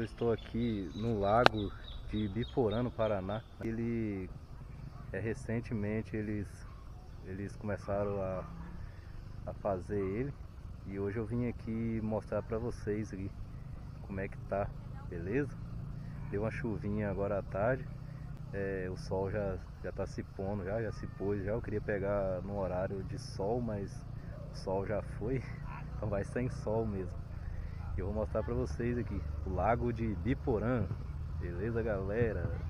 Eu estou aqui no lago de Biporã, no Paraná. Ele é recentemente eles eles começaram a, a fazer ele e hoje eu vim aqui mostrar para vocês aqui como é que tá, beleza? Deu uma chuvinha agora à tarde, é, o sol já já tá se pondo, já já se pôs, já eu queria pegar no horário de sol, mas o sol já foi, então vai sem sol mesmo. Eu vou mostrar para vocês aqui o lago de Biporã. Beleza, galera?